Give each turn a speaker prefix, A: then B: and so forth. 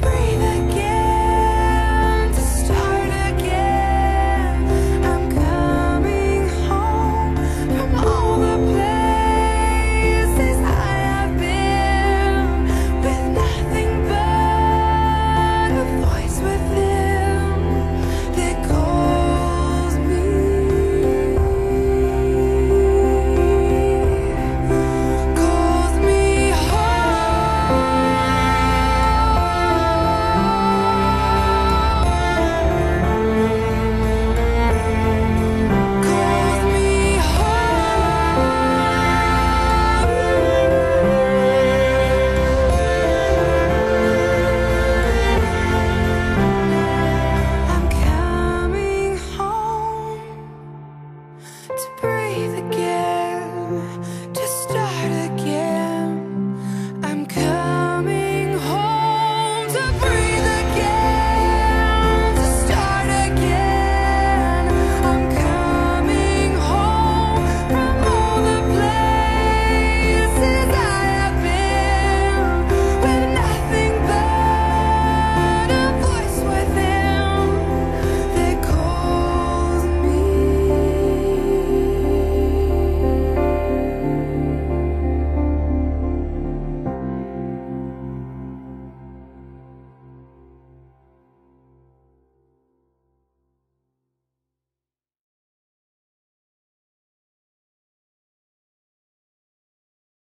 A: breathe again.